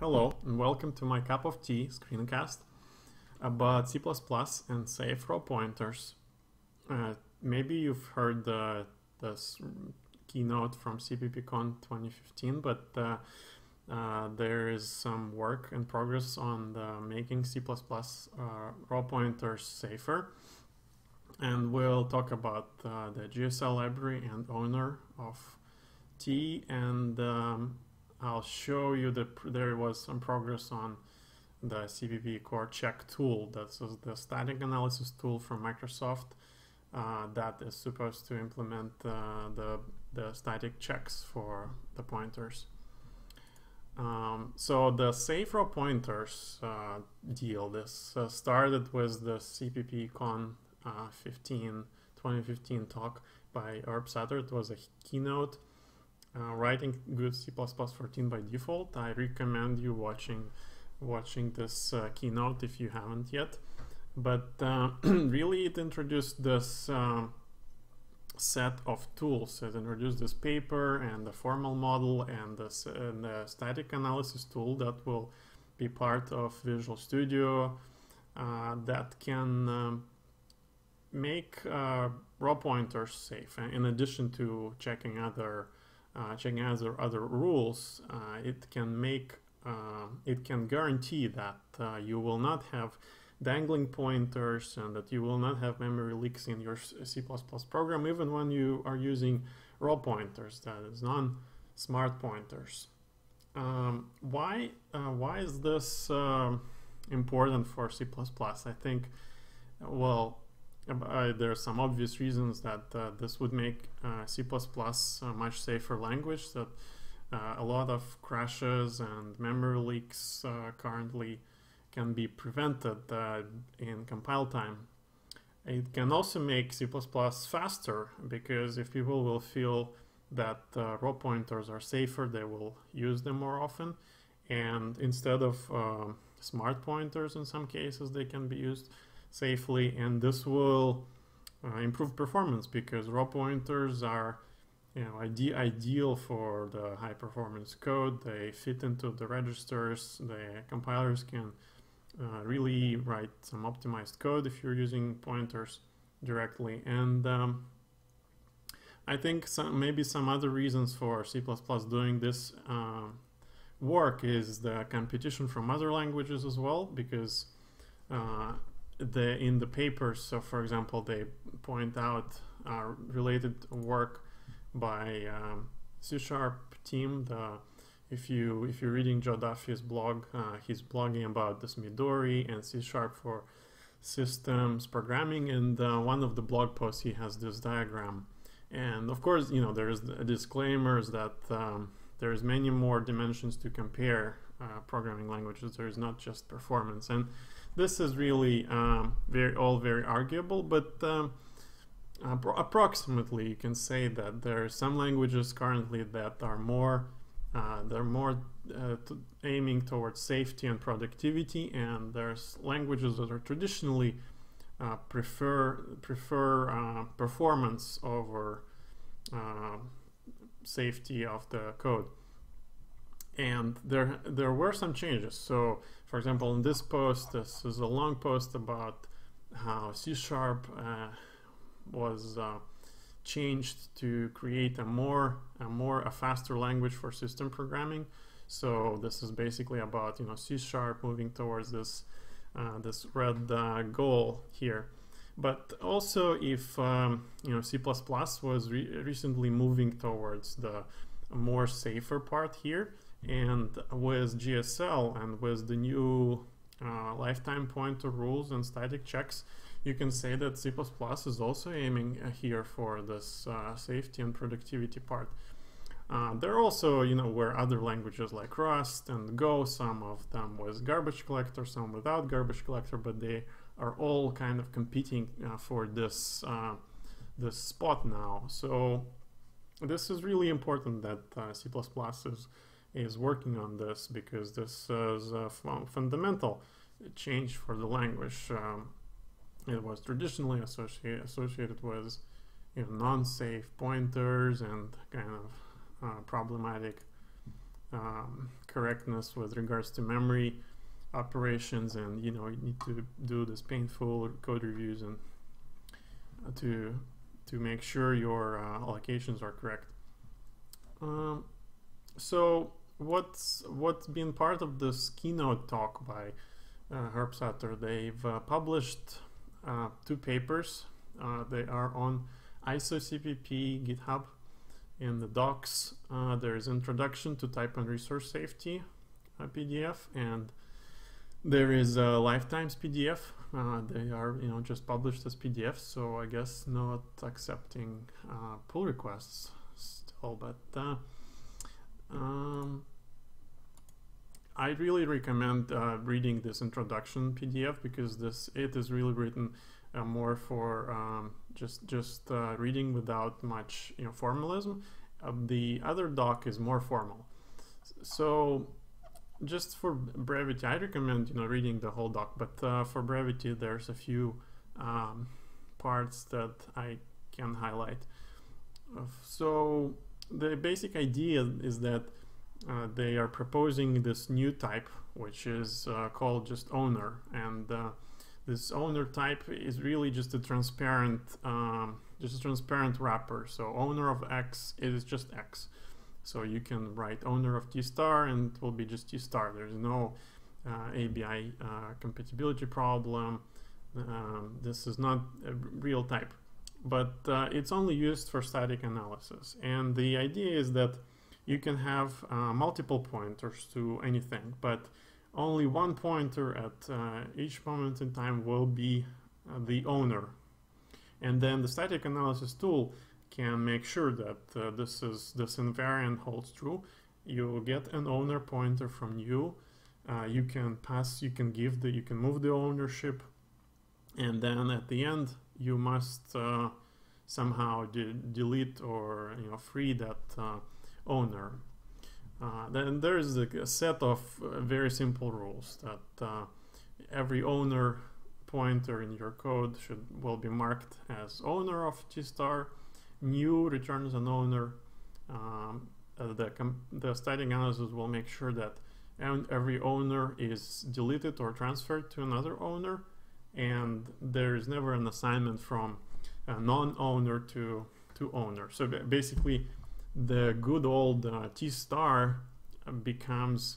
Hello and welcome to my cup of tea screencast about C++ and safe raw pointers. Uh, maybe you've heard uh, this keynote from CPPCon 2015, but uh, uh, there is some work in progress on making C++ uh, raw pointers safer. And we'll talk about uh, the GSL library and owner of T and um, I'll show you that there was some progress on the CppCoreCheck tool. That's the static analysis tool from Microsoft uh, that is supposed to implement uh, the, the static checks for the pointers. Um, so the safe raw pointers uh, deal, this uh, started with the CppCon uh, 15, 2015 talk by Herb Sutter. It was a keynote uh, writing good C++ 14 by default. I recommend you watching watching this uh, keynote if you haven't yet. But uh, really, it introduced this um, set of tools. It introduced this paper and the formal model and, this, and the static analysis tool that will be part of Visual Studio uh, that can um, make uh, raw pointers safe in addition to checking other uh, checking other other rules, uh, it can make uh, it can guarantee that uh, you will not have dangling pointers and that you will not have memory leaks in your C++ program, even when you are using raw pointers, that is non-smart pointers. Um, why uh, why is this um, important for C++? I think, well, uh, there are some obvious reasons that uh, this would make uh, C++ a much safer language that uh, a lot of crashes and memory leaks uh, currently can be prevented uh, in compile time. It can also make C++ faster because if people will feel that raw pointers are safer, they will use them more often. And instead of smart pointers in some cases, they can be used safely and this will uh, improve performance because raw pointers are you know ide ideal for the high performance code. They fit into the registers. The compilers can uh, really write some optimized code if you're using pointers directly. And um, I think some, maybe some other reasons for C++ doing this uh, work is the competition from other languages as well because uh, the in the papers. So, for example, they point out uh, related work by um, C Sharp team. The if you if you're reading Joe Duffy's blog, uh, he's blogging about this Midori and C Sharp for systems programming. And uh, one of the blog posts he has this diagram. And of course, you know there's disclaimers that um, there's many more dimensions to compare uh, programming languages. There is not just performance and this is really um, very all very arguable, but um, approximately you can say that there are some languages currently that are more uh, they're more uh, aiming towards safety and productivity, and there's languages that are traditionally uh, prefer prefer uh, performance over uh, safety of the code. And there there were some changes. So for example, in this post, this is a long post about how C Sharp uh, was uh, changed to create a more, a more, a faster language for system programming. So this is basically about you know C Sharp moving towards this uh, this red uh, goal here. But also, if um, you know C++ was re recently moving towards the more safer part here, and with GSL and with the new uh, lifetime pointer rules and static checks, you can say that C++ is also aiming uh, here for this uh, safety and productivity part. Uh, there are also, you know, were other languages like Rust and Go, some of them with garbage collector, some without garbage collector, but they are all kind of competing uh, for this uh, this spot now. So this is really important that C++ is is working on this because this is a fundamental change for the language. Um, it was traditionally associated associated with you know, non-safe pointers and kind of uh, problematic um, correctness with regards to memory operations and you know you need to do this painful code reviews and uh, to to make sure your uh, allocations are correct um, so what's what's been part of this keynote talk by uh, they've uh, published uh, two papers uh, they are on ISO-CPP GitHub in the docs there is introduction to type and resource safety PDF and there is a lifetimes PDF. Uh, they are, you know, just published as PDF, so I guess not accepting uh, pull requests still. But uh, um, I really recommend uh, reading this introduction PDF because this it is really written uh, more for um, just just uh, reading without much you know formalism. the other doc is more formal, so just for brevity, I recommend you know reading the whole doc. But uh, for brevity, there's a few um, parts that I can highlight. So the basic idea is that uh, they are proposing this new type, which is uh, called just owner, and uh, this owner type is really just a transparent, um, just a transparent wrapper. So owner of X is just X. So you can write owner of T star and it will be just T star. There's no uh, ABI uh, compatibility problem. Um, this is not a real type, but uh, it's only used for static analysis. And the idea is that you can have uh, multiple pointers to anything, but only one pointer at uh, each moment in time will be uh, the owner. And then the static analysis tool can make sure that uh, this is this invariant holds true. You get an owner pointer from you. Uh, you can pass, you can give the, you can move the ownership, and then at the end you must uh, somehow de delete or you know free that uh, owner. Uh, then there is a, set of very simple rules that every owner pointer in your code should will be marked as owner of T star new returns an owner. Um, the, the static analysis will make sure that every owner is deleted or transferred to another owner and there is never an assignment from non-owner to to owner so basically the good old uh, t star becomes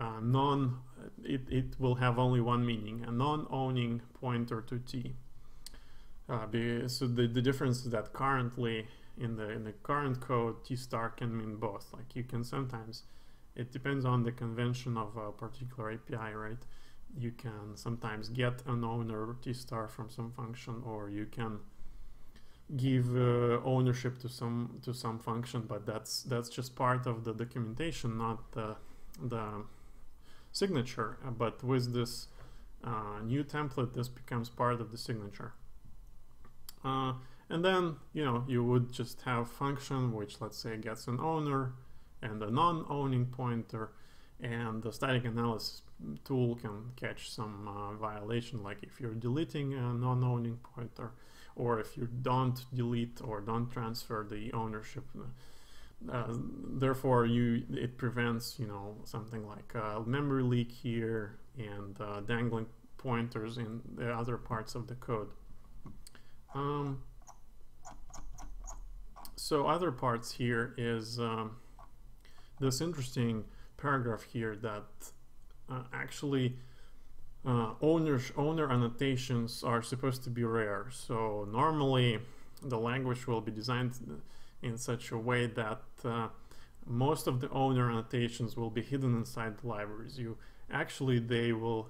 uh, non it, it will have only one meaning a non-owning pointer to t uh, so the, the difference is that currently in the in the current code T star can mean both. Like you can sometimes it depends on the convention of a particular API, right? You can sometimes get an owner T star from some function, or you can give uh, ownership to some to some function, but that's that's just part of the documentation, not the the signature. But with this uh, new template, this becomes part of the signature. Uh, and then, you know, you would just have function which let's say gets an owner and a non-owning pointer and the static analysis tool can catch some uh, violation like if you're deleting a non-owning pointer or if you don't delete or don't transfer the ownership uh, therefore you it prevents you know something like uh, memory leak here and uh, dangling pointers in the other parts of the code. Um, so other parts here is um, this interesting paragraph here that uh, actually uh, owners, owner annotations are supposed to be rare. So normally the language will be designed in such a way that uh, most of the owner annotations will be hidden inside the libraries. You actually they will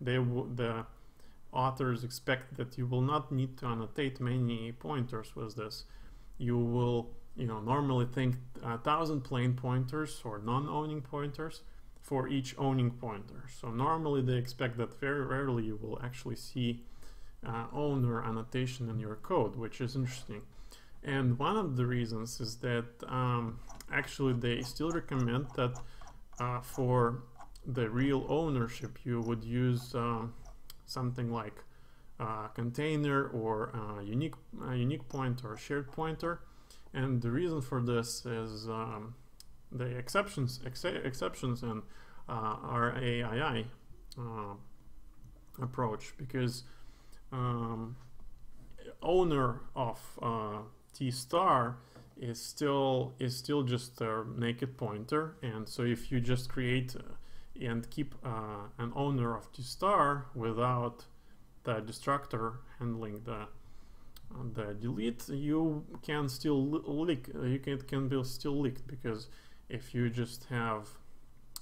they the authors expect that you will not need to annotate many pointers with this. You will, you know, normally think a thousand plain pointers or non-owning pointers for each owning pointer. So normally they expect that very rarely you will actually see uh, owner annotation in your code, which is interesting. And one of the reasons is that um, actually they still recommend that uh, for the real ownership you would use um, something like a container or a unique, unique pointer or shared pointer. And the reason for this is um, the exceptions ex exceptions and uh, RAII uh, approach because um, owner of uh, T star is still is still just a naked pointer. And so if you just create and keep uh, an owner of T star without the destructor handling the the delete you can still leak. You can can be still leaked because if you just have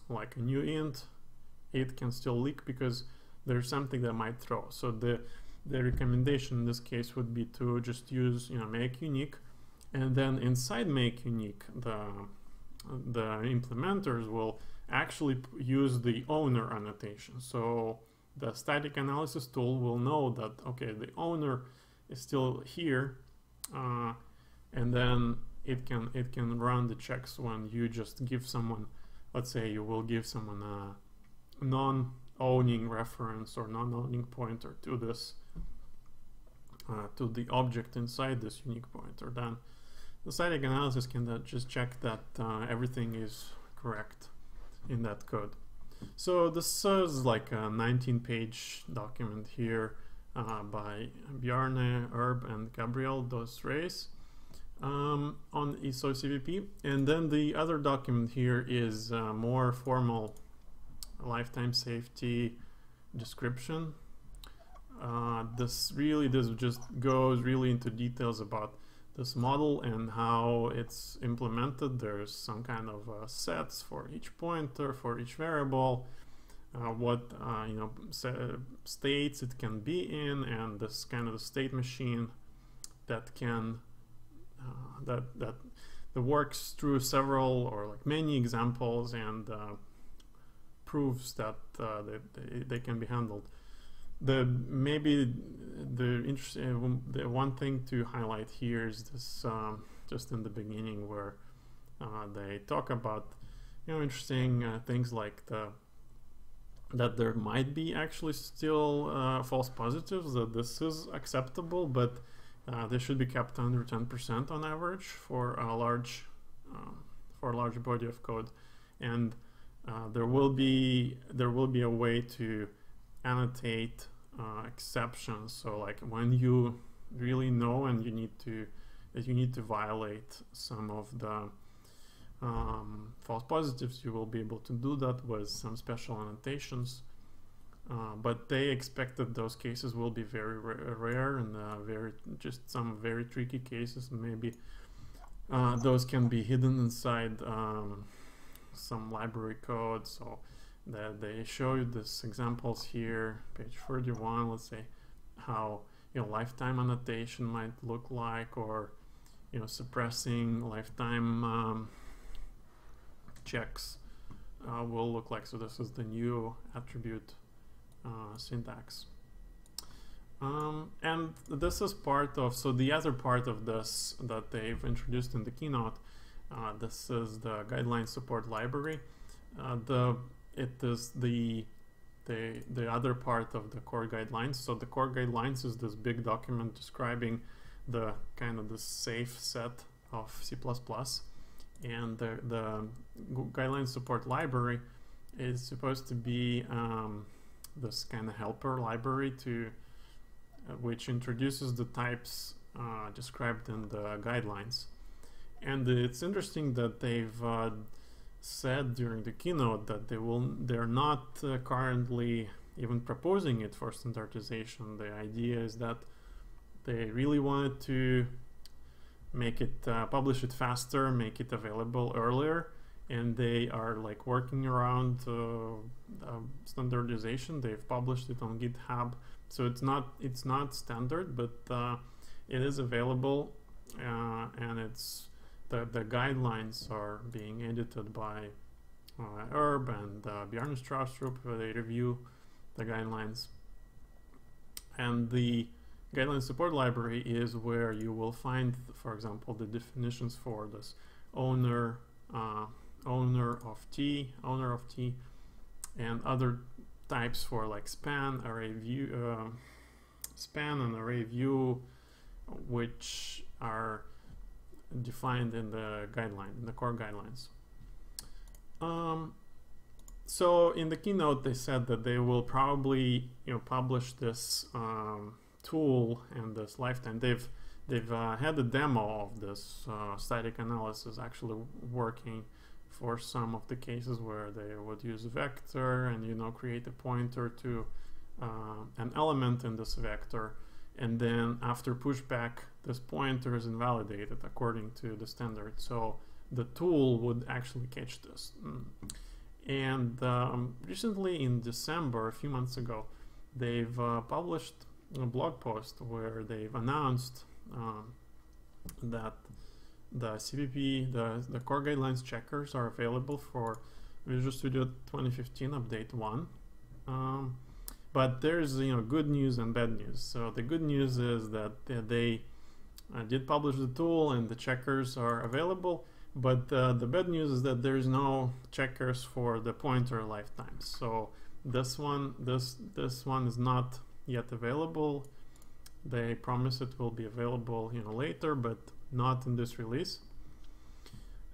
like a new int it can still leak because there's something that might throw. So the the recommendation in this case would be to just use you know make unique and then inside make unique the the implementers will actually use the owner annotation. So the static analysis tool will know that okay the owner is still here uh, and then it can it can run the checks when you just give someone let's say you will give someone a non-owning reference or non-owning pointer to this uh, to the object inside this unique pointer then the static analysis can uh, just check that uh, everything is correct in that code. So this is like a 19 page document here uh, by Bjarne Herb and Gabriel dos Reis um, on ISO CPP. And then the other document here is uh, more formal lifetime safety description. Uh, this really this just goes really into details about this model and how it's implemented. There's some kind of uh, sets for each pointer, for each variable, uh, what uh, you know states it can be in and this kind of state machine that can that that that works through several or like many examples and uh, proves that uh, they, they, they, can be handled. The maybe the interesting the one thing to highlight here is this um, just in the beginning where they talk about you know interesting things like the that there might be actually still uh, false positives, that this is acceptable, but uh, they should be kept under 10% on average for a large um, for a large body of code, and uh, there will be there will be a way to annotate uh, exceptions. So like when you really know and you need to that you need to violate some of the um, false positives, you will be able to do that with some special annotations. Uh, but they expect that those cases will be very rare and uh, very just some very tricky cases. Maybe uh, those can be hidden inside um, some library code. So that they show you these examples here, page 31. Let's say how you know lifetime annotation might look like, or you know suppressing lifetime. Um, checks uh, will look like. So this is the new attribute uh, syntax. Um, and this is part of, so the other part of this that they've introduced in the keynote, uh, this is the guideline support library. Uh, the It is the, the, the other part of the core guidelines. So the core guidelines is this big document describing the kind of the safe set of C++ and the, the guideline support library is supposed to be um, kind of helper library to uh, which introduces the types uh, described in the guidelines. And it's interesting that they've uh, said during the keynote that they will they're not uh, currently even proposing it for standardization. The idea is that they really wanted to make it publish it faster make it available earlier and they are like working around uh, uh, standardization. They've published it on github. So it's not it's not standard but uh, it is available uh, and it's the, the guidelines are being edited by uh, Herb and uh, Bjarne Stroustrup they review the guidelines. And the guideline support library is where you will find, for example, the definitions for this owner, uh, owner of T, owner of T, and other types for like span, array view, uh, span and array view, which are defined in the guideline, in the core guidelines. Um, so in the keynote, they said that they will probably, you know, publish this um, tool and this lifetime. They've they've uh, had a demo of this uh, static analysis actually working for some of the cases where they would use vector and you know create a pointer to uh, an element in this vector. And then after pushback this pointer is invalidated according to the standard. So the tool would actually catch this. Mm. and um, recently in December a few months ago they've uh, published a blog post where they've announced um, that the CPP, the, the core guidelines checkers are available for Visual Studio 2015 update 1. Um, but there's you know good news and bad news. So the good news is that they uh, did publish the tool and the checkers are available. But uh, the bad news is that there's no checkers for the pointer lifetimes. So this one, this this one is not yet available. They promise it will be available you know later, but not in this release.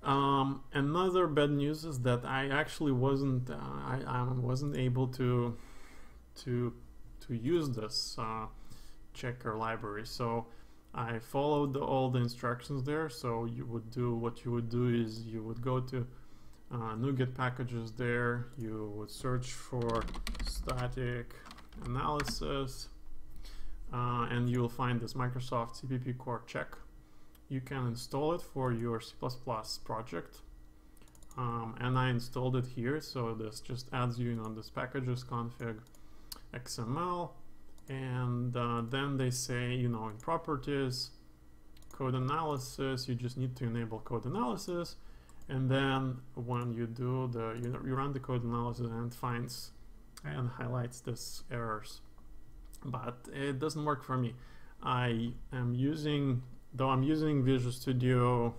Um, another bad news is that I actually wasn't uh, I, I wasn't able to to to use this uh, checker library. So I followed the, all the instructions there. So you would do what you would do is you would go to uh, NuGet packages there. You would search for static analysis, uh, and you will find this Microsoft CPP Core check you can install it for your C++ project. Um, and I installed it here, so this just adds you, know, this packages config XML, and uh, then they say, you know, in properties, code analysis, you just need to enable code analysis, and then when you do the, you, know, you run the code analysis and finds and highlights this errors, but it doesn't work for me. I am using though I'm using Visual Studio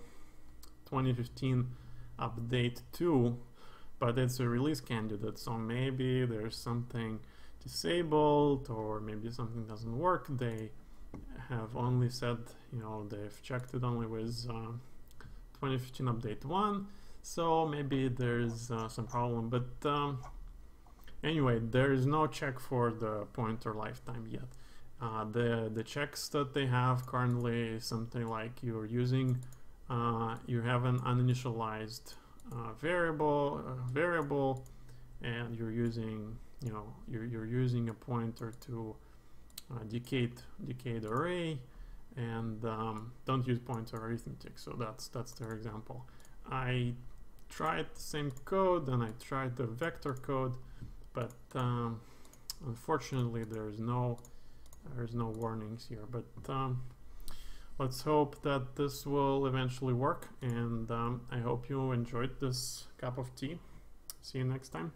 2015 update 2 but it's a release candidate so maybe there's something disabled or maybe something doesn't work. They have only said you know they've checked it only with uh, 2015 update 1 so maybe there's uh, some problem but um, anyway there is no check for the pointer lifetime yet uh, the the checks that they have currently something like you're using uh, you have an uninitialized uh, variable uh, variable and you're using you know you're, you're using a pointer to uh, decayed decayed array and um, don't use pointer arithmetic. So that's that's their example. I tried the same code and I tried the vector code but um, unfortunately there is no there's no warnings here, but um, let's hope that this will eventually work. And um, I hope you enjoyed this cup of tea. See you next time.